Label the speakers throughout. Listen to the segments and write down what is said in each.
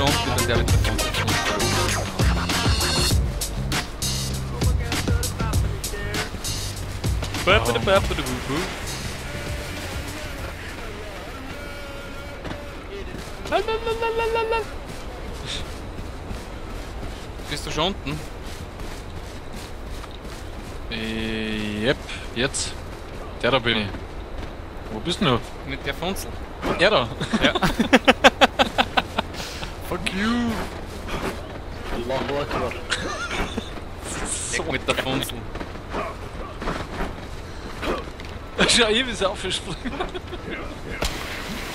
Speaker 1: auch mit davon. Bist du schon unten?
Speaker 2: Äh, yep, jetzt. Der da bin ich. Wo bist du?
Speaker 1: Mit der Funzel.
Speaker 2: Er da.
Speaker 1: Ja.
Speaker 2: You.
Speaker 3: Allahu Akbar.
Speaker 1: So. Mit der Funzel.
Speaker 2: Schau aufspringen.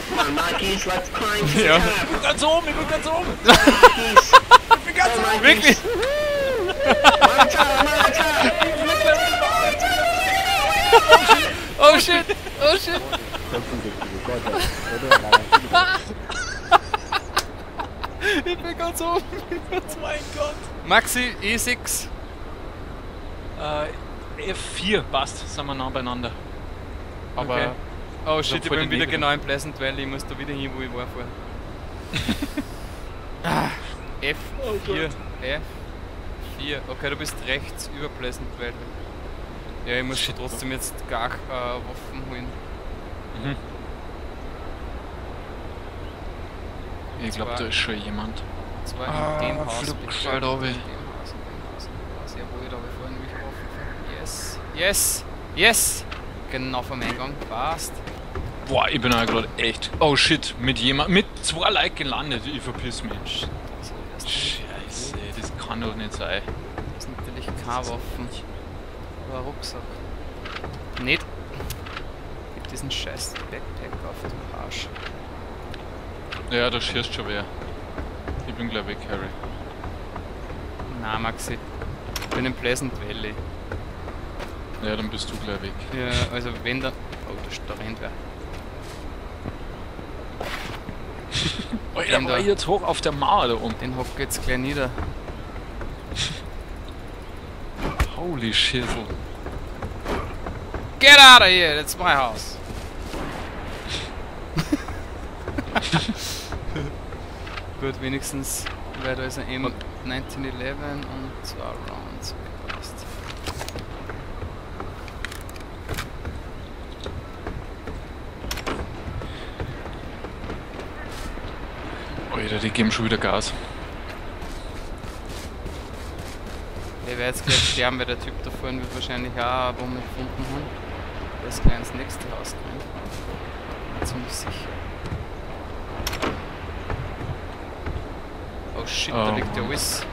Speaker 3: Come on, monkeys, let's climb to
Speaker 1: Ja.
Speaker 2: Ich bin ganz oben, ich bin ganz oben. Ich bin ganz oben.
Speaker 1: Wirklich? Oh shit! Oh shit! Ich bin ganz oben.
Speaker 2: Oh mein Gott.
Speaker 1: Maxi, E E6.
Speaker 2: Äh, F4 passt, sind wir nah beieinander. Aber
Speaker 1: Okay. Oh shit, ich bin wieder
Speaker 2: Nebel.
Speaker 1: genau im Pleasant Valley. Ich muss da wieder hin, wo ich war vorher. ah, F4. F4. Okay, du bist rechts über Pleasant Valley. Ja, ich muss
Speaker 2: Shit,
Speaker 1: trotzdem jetzt gar äh, Waffen holen.
Speaker 2: Mhm. Ich glaube, da ist schon jemand.
Speaker 1: Zwar
Speaker 2: Ah,
Speaker 1: in dem Haus.
Speaker 2: flug
Speaker 1: bitte.
Speaker 2: gescheit runter.
Speaker 1: In dem Haus, in dem Haus, in dem Haus. Jawohl, da habe ich vorhin nämlich Waffen. Yes. Yes. Yes. Genau vom Eingang. Passt.
Speaker 2: Boah, ich bin auch gerade echt. Oh shit, mit jemand, mit zwei Like gelandet. Ich verpiss mich.
Speaker 1: So, das ist
Speaker 2: Scheiße, das kann doch nicht sein.
Speaker 1: Das ist natürlich keine Waffen. Aber Rucksack. Nicht. Gib diesen scheiß Backpack auf, du Arsch.
Speaker 2: Ja, da schießt schon wer. Ich bin gleich weg, Harry.
Speaker 1: Na, Maxi. Ich bin im Pleasant Valley.
Speaker 2: Ja, dann bist du gleich weg.
Speaker 1: Ja, also wenn dann. Oh, da, da rennt wer.
Speaker 2: Alter, war jetzt hoch auf der Mauer da unten.
Speaker 1: Den hock jetzt gleich nieder.
Speaker 2: Holy shizzle.
Speaker 1: Get out of here, that's my house. Gut, wenigstens, weil da ist ein M1911 und zwei Rounds. Okay, passt.
Speaker 2: Alter, die geben schon wieder Gas.
Speaker 1: Der wird jetzt gleich sterben, weil der Typ da vorne wird wahrscheinlich auch eine Bombe gefunden haben. Ist gleich ins nächste Haus. Bin Ziemlich sicher. Oh shit, da
Speaker 2: Oh
Speaker 1: liegt der alles.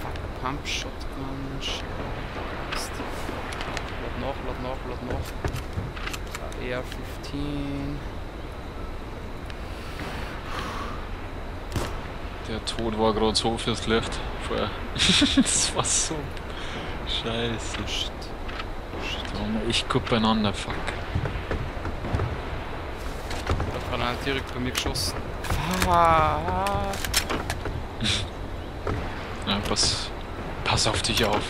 Speaker 1: Fuck, Pump, Shotgun, shit. Passt. Lad nach, lad nach, lad nach. Ah, AR-15.
Speaker 2: Der Tod war gerade so fürs Licht vorher. das war so. Scheiße.
Speaker 1: Shit.
Speaker 2: Da waren wir echt gut beieinander, fuck.
Speaker 1: Da hat einer direkt bei mir geschossen. Ah.
Speaker 2: Ja, pass, pass auf dich auf.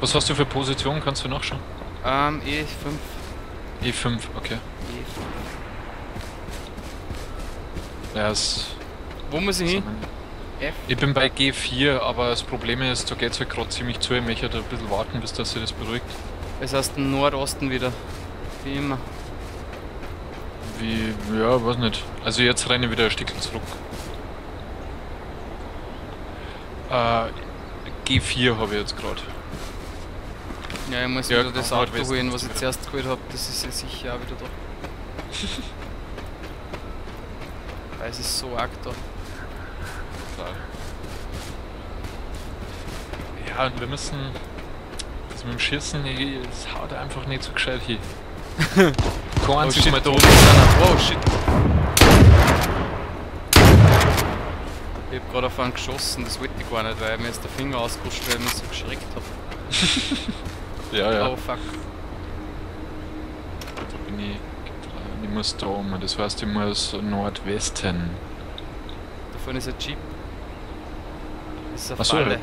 Speaker 2: Was hast du für Position? Kannst du nachschauen?
Speaker 1: Ähm, E5.
Speaker 2: E5, okay.
Speaker 1: E5.
Speaker 2: Ja, es,
Speaker 1: Wo muss ich hin? F.
Speaker 2: ich bin bei G4, aber das Problem ist, da geht es halt gerade ziemlich zu. Ich möchte ein bisschen warten, bis das sich das beruhigt.
Speaker 1: Es heißt Nordosten wieder. Wie immer.
Speaker 2: Wie, ja, weiß nicht. Also jetzt renne ich wieder ein Stückchen zurück. Äh, G4 habe ich jetzt gerade.
Speaker 1: Ja, ich muss
Speaker 2: Ja,
Speaker 1: wieder das Auto holen, was ich
Speaker 2: wieder.
Speaker 1: zuerst geholt habe. Das ist ja sicher auch wieder da. Weil es ist so arg da.
Speaker 2: Ja, und wir müssen. Das mit dem Schießen, das haut einfach nicht so gescheit hin.
Speaker 1: Oh
Speaker 2: tot.
Speaker 1: oben ist einer. Oh shit. Ich hab gerade auf einen geschossen, das wollte ich gar nicht, weil mir ist der Finger ausgerutscht, weil ich mich so geschreckt hab.
Speaker 2: Ja, ja.
Speaker 1: Oh fuck.
Speaker 2: Da bin ich. Ich muss da um. Das heißt, ich muss Nordwesten.
Speaker 1: Da vorne ist ein Jeep. Das ist eine
Speaker 2: Achso,
Speaker 1: Falle.
Speaker 2: ja.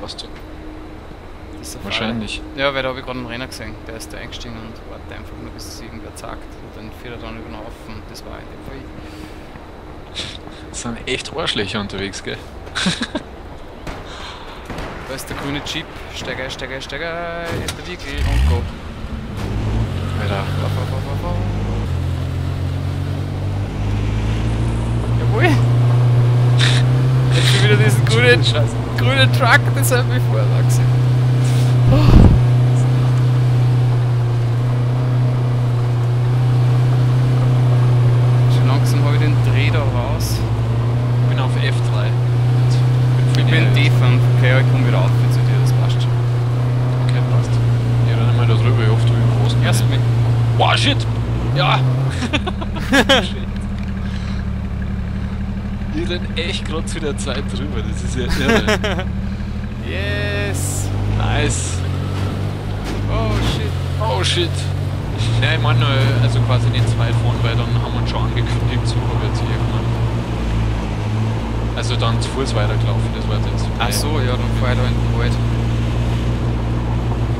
Speaker 1: Das ist
Speaker 2: Wahrscheinlich.
Speaker 1: Falle. Ja, weil da habe ich gerade einen Renner gesehen. Der ist da eingestiegen und wartet einfach nur, bis es irgendwer sagt. Und dann fährt er dann über den Haufen. Das war in dem Fall ich.
Speaker 2: Das sind echt Arschlöcher unterwegs, gell?
Speaker 1: Da ist der grüne Jeep. Steig ein, steig ein, steig ein. In der Wiegel und go.
Speaker 2: Alter.
Speaker 1: Auf, auf, auf, auf, auf. Jawohl. Jetzt schon wieder diesen grünen, grünen Truck, das hat mich vorher gesehen. Schon langsam habe ich den Dreh da raus.
Speaker 2: Ich bin auf F3.
Speaker 1: Ich bin D5. Okay, ja, ich komme wieder auf zu dir, das passt schon.
Speaker 2: Okay, passt. Ja, dann einmal da drüber, ich hoffe, du im Großen.
Speaker 1: Erst mich.
Speaker 2: Wow, shit! Ja! shit. Ich renn echt gerade zu der Zeit drüber, das ist ja irre.
Speaker 1: Yes!
Speaker 2: nice!
Speaker 1: Oh shit.
Speaker 2: Oh shit! Ja, ich meine, also quasi nicht zu weit fahren, weil dann haben wir uns schon angekündigt, so habe ich jetzt irgendwann. Also dann zu Fuß weitergelaufen, das war jetzt.
Speaker 1: Ach so, ja, dann fahr ich da in den Wald.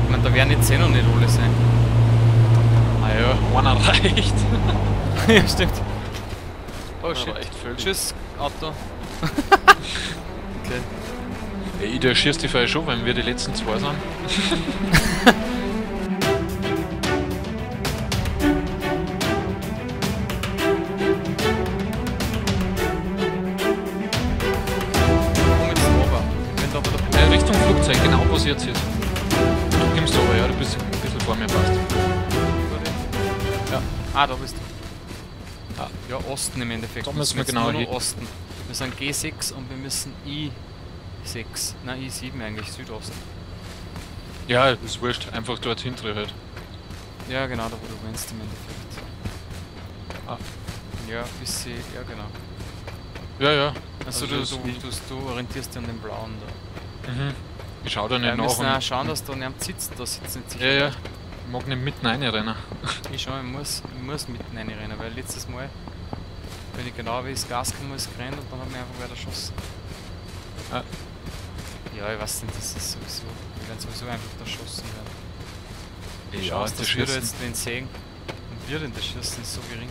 Speaker 1: Ich meine, da werden jetzt eh noch nicht alle sein.
Speaker 2: Ah ja, einer reicht.
Speaker 1: ja, stimmt. Oh shit.
Speaker 2: völlig.
Speaker 1: Tschüss, Auto. okay.
Speaker 2: Ey, der schießt die Fall schon, wenn wir die letzten zwei sind. Richtung Flugzeug, genau wo es jetzt ist. Du kommst aber, ja, du bist ein bisschen vor mir passt.
Speaker 1: Ah, da bist du.
Speaker 2: Ah.
Speaker 1: Ja, Osten im Endeffekt.
Speaker 2: Da müssen wir genau
Speaker 1: nur. Osten. Wir sind G6 und wir müssen I6. Nein, I7 eigentlich, Südosten.
Speaker 2: Ja, ist wurscht, einfach dort hinten halt.
Speaker 1: Ja, genau, da wo du meinst im Endeffekt.
Speaker 2: Ah.
Speaker 1: Ja, bis sie. Ja, genau.
Speaker 2: Ja, ja.
Speaker 1: Also,
Speaker 2: Also
Speaker 1: du, du, du, orientierst dich an den blauen da.
Speaker 2: Mhm. Ich schau da nicht
Speaker 1: Ja, wir
Speaker 2: nach.
Speaker 1: müssen
Speaker 2: und-
Speaker 1: auch schauen, dass da niemand sitzt. Da sitzt nicht sicher.
Speaker 2: ja, ja. Ich mag nicht mitten reinrennen.
Speaker 1: Ich schon, ich muss, ich muss mitten reinrennen, weil letztes Mal, wenn ich genau wie das Gas gekommen ist, gerannt und dann hat mich einfach weiter erschossen.
Speaker 2: Ah.
Speaker 1: Ja, ich weiß nicht, das ist sowieso, wir werden sowieso einfach erschossen werden. Die
Speaker 2: Ja,
Speaker 1: Chance,
Speaker 2: das
Speaker 1: dass wir da jetzt den sehen und wir den das Schießen ist so gering.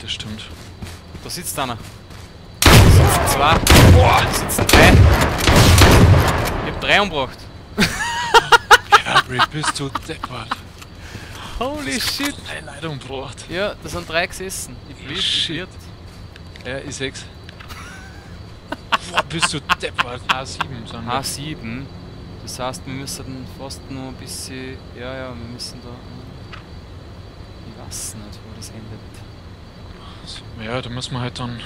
Speaker 2: Das stimmt.
Speaker 1: Da sitzt einer. Da sitzen zwei. Boah, da sitzen drei. Ich hab drei umgebracht.
Speaker 2: Gabriel, bist du deppert.
Speaker 1: Holy shit.
Speaker 2: Eine Leitung braucht.
Speaker 1: Ja, da sind drei gesessen. Ich blieb, ich blieb.
Speaker 2: Ja, ich sechs. Boah, bist du deppert. A7 sind wir.
Speaker 1: H7. Das heißt, wir müssen fast nur ein bisschen. Ja, ja, wir müssen da. äh, Ich weiß nicht, wo das endet.
Speaker 2: Ja, da muss man halt dann.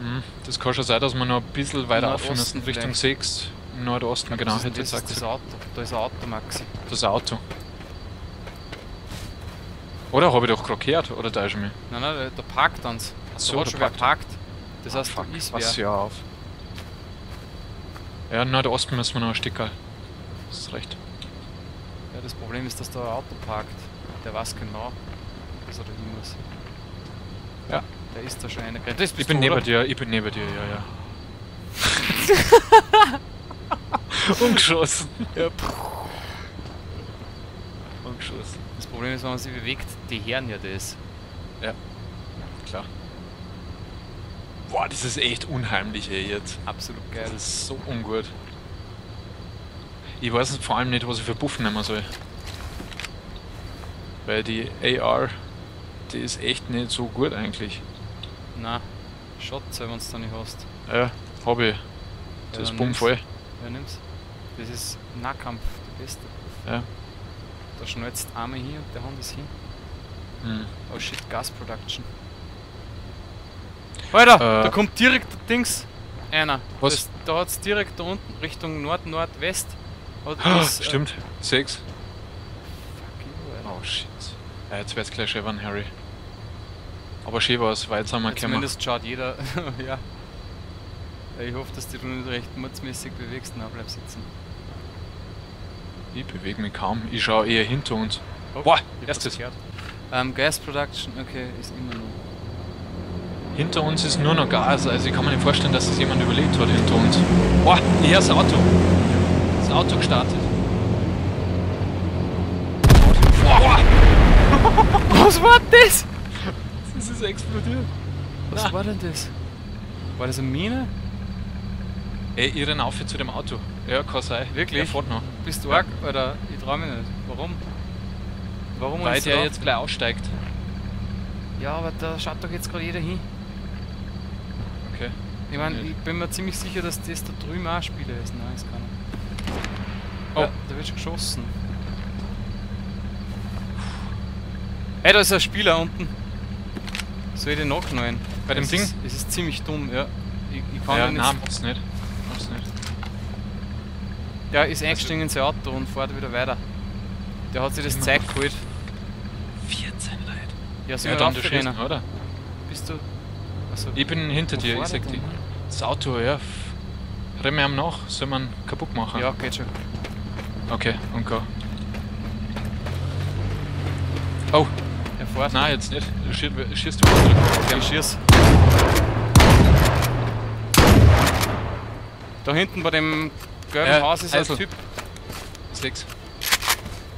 Speaker 2: Hm, das kann schon sein, dass wir noch ein bisschen weiter auf
Speaker 1: Nordosten
Speaker 2: müssen, Richtung
Speaker 1: vielleicht.
Speaker 2: 6. Nordosten, genau,
Speaker 1: das,
Speaker 2: hätte ich
Speaker 1: ist-
Speaker 2: jetzt
Speaker 1: das ist
Speaker 2: gesagt.
Speaker 1: das Auto. Da ist ein Auto, Maxi.
Speaker 2: Das Auto. Oder habe ich doch gerade gehört? Oder da ist mir?
Speaker 1: Nein, nein, der, der parkt uns.
Speaker 2: So,
Speaker 1: da hat schon wer
Speaker 2: parkt.
Speaker 1: Das
Speaker 2: Ah,
Speaker 1: heißt,
Speaker 2: fuck,
Speaker 1: da ist
Speaker 2: pass
Speaker 1: wer.
Speaker 2: ja auf. Ja, Nordosten müssen wir noch ein Stück. Das ist recht.
Speaker 1: Ja, das Problem ist, dass da ein Auto parkt. Der weiß genau, dass er da hin muss.
Speaker 2: Ja.
Speaker 1: Der ist da schon. Das bist
Speaker 2: Ich bin neben dir, ich bin neben dir, ja, ja. Ungeschossen.
Speaker 1: Ja,
Speaker 2: Ungeschossen.
Speaker 1: Das Problem ist, wenn man sich bewegt, die hören ja das.
Speaker 2: Klar. Boah, das ist echt unheimlich, ey, jetzt.
Speaker 1: Absolut geil.
Speaker 2: Das ist so ungut. Ich weiß vor allem nicht, was ich für Buff nehmen soll. Weil die AR, die ist echt nicht so gut eigentlich.
Speaker 1: Na, Schotze, wenn du da nicht hast.
Speaker 2: Ja, hab ich. Das
Speaker 1: Ja,
Speaker 2: ist
Speaker 1: dann
Speaker 2: bumm
Speaker 1: nimm's.
Speaker 2: voll.
Speaker 1: Ja, nimm's. Das ist Nahkampf, der beste.
Speaker 2: Ja.
Speaker 1: Da schnalzt einmal hier und der Hand ist hin.
Speaker 2: Hm.
Speaker 1: Oh shit, Gas Production. Alter,
Speaker 2: Äh.
Speaker 1: da kommt direkt Dings. Einer.
Speaker 2: Was?
Speaker 1: Das, da hat's direkt da unten Richtung Nord, Nordwest. Hat
Speaker 2: Ah,
Speaker 1: äh,
Speaker 2: Stimmt, sechs.
Speaker 1: Fuck you, Alter.
Speaker 2: Oh shit. Ja, jetzt wird's gleich werden, Harry. Aber schön war's, weil jetzt haben wir
Speaker 1: zumindest schaut jeder. ja. Ja, Ich hoffe, dass du dich nicht recht mutzmäßig bewegst. Na, bleib sitzen.
Speaker 2: Ich bewege mich kaum. Ich schaue eher hinter uns.
Speaker 1: Oh,
Speaker 2: Boah, erstes.
Speaker 1: Ähm, Gas Production, okay, ist immer noch.
Speaker 2: Hinter uns ist nur noch Gas, also ich kann mir nicht vorstellen, dass das jemand überlebt hat hinter uns. Boah, hier ist das Auto. Das Auto gestartet. Boah,
Speaker 1: Was war das?
Speaker 2: das ist explodiert.
Speaker 1: Was
Speaker 2: Na.
Speaker 1: war denn das? War das eine Mine?
Speaker 2: Ey, ich renn auf zu dem Auto. Ja, kann sein.
Speaker 1: Wirklich?
Speaker 2: Der fährt noch.
Speaker 1: Bist du arg? Oder ich trau mich nicht. Warum? Warum
Speaker 2: Weil der jetzt gleich aussteigt.
Speaker 1: Ja, aber da schaut doch jetzt gerade jeder hin.
Speaker 2: Okay.
Speaker 1: Ich meine, ich bin mir ziemlich sicher, dass das da drüben auch Spieler ist. Nein, ist keiner.
Speaker 2: Oh.
Speaker 1: Ja, da wird schon geschossen. Ey, da ist ein Spieler unten. Soll ich den nachknallen?
Speaker 2: Bei dem Ding?
Speaker 1: Ist, es ist ziemlich dumm, ja. Ich, ich kann
Speaker 2: Ja,
Speaker 1: den
Speaker 2: nein, mach's nicht.
Speaker 1: Der ist eingestiegen ins Auto und fährt wieder weiter. Der hat sich das Zeug geholt.
Speaker 2: 14 Leute.
Speaker 1: Ja, sind
Speaker 2: Ja,
Speaker 1: wir
Speaker 2: dann du schießt, oder?
Speaker 1: Bist du. Achso.
Speaker 2: Ich bin hinter dir, ich sag dir. Das Auto, ja. Renn mir am nach, soll man kaputt machen?
Speaker 1: Ja, geht schon.
Speaker 2: Okay, und go. Oh,
Speaker 1: Er fährt.
Speaker 2: nein, jetzt nicht. Schießt, schießt du was drücken.
Speaker 1: Ich schieß. Da hinten bei dem gelben
Speaker 2: Ja,
Speaker 1: Haus ist ein
Speaker 2: Heisel.
Speaker 1: Typ.
Speaker 2: Sechs.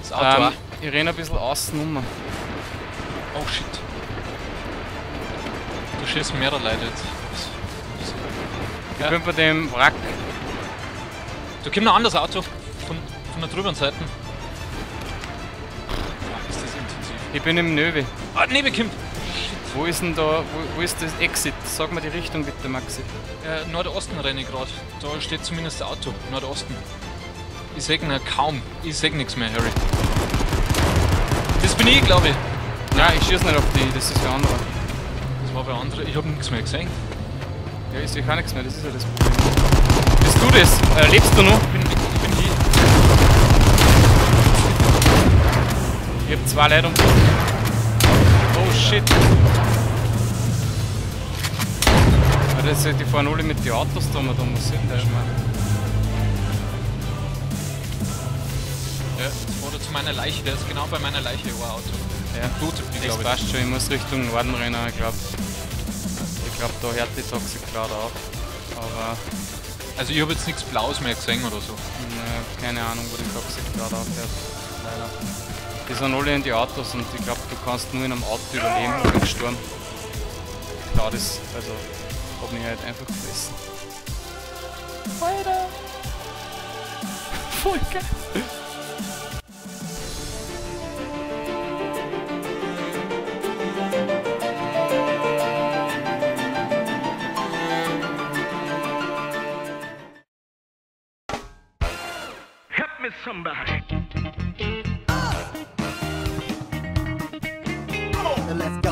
Speaker 2: Das Auto
Speaker 1: Ähm, ich renn ein bisschen außen um.
Speaker 2: Oh shit. Du schießt mehrere Leute jetzt.
Speaker 1: Ich
Speaker 2: Ja.
Speaker 1: bin bei dem Wrack.
Speaker 2: Da kommt noch ein anderes Auto von, von der drüberen Seite. Boah, ist das intensiv.
Speaker 1: Ich bin im Nöwe.
Speaker 2: Ah, neben kommt.
Speaker 1: Wo ist denn da, wo, wo ist das Exit? Sag mir die Richtung bitte, Maxi.
Speaker 2: Äh, Nordosten renne ich gerade. Da steht zumindest das Auto. Nordosten. Ich seh ihn kaum. Ich seh nichts mehr, Harry. Das bin ich, glaube ich.
Speaker 1: Nein, ich schieß nicht auf die, das ist für andere.
Speaker 2: Das war bei anderen. Ich habe nichts mehr gesehen.
Speaker 1: Ja, ich sehe gar nichts mehr, das ist ja das Problem. Bist du das? Äh, lebst du noch?
Speaker 2: Ich bin, ich bin hier.
Speaker 1: Ich hab zwei Leute um. Shit. Ja, das, die fahren alle mit den Autos da, da muss ich da mal.
Speaker 2: Ja, er zu meiner Leiche. Der ist genau bei meiner Leiche, ein Auto.
Speaker 1: Ja,
Speaker 2: Blutet mich,
Speaker 1: das
Speaker 2: glaube ich.
Speaker 1: passt schon, ich muss Richtung Norden rennen, ich glaube. Ich glaube, da hört die Toxic Cloud auf. Aber,
Speaker 2: Also ich habe jetzt nichts Blaues mehr gesehen oder so.
Speaker 1: ne, keine Ahnung, wo die Toxic Cloud aufhört. Leider. Die sind alle in die Autos und ich glaube, du kannst nur in einem Auto überleben im Sturm. Cloud ist, also, hat mich halt einfach gefressen. Alter! Voll geil!
Speaker 3: Help me, somebody. left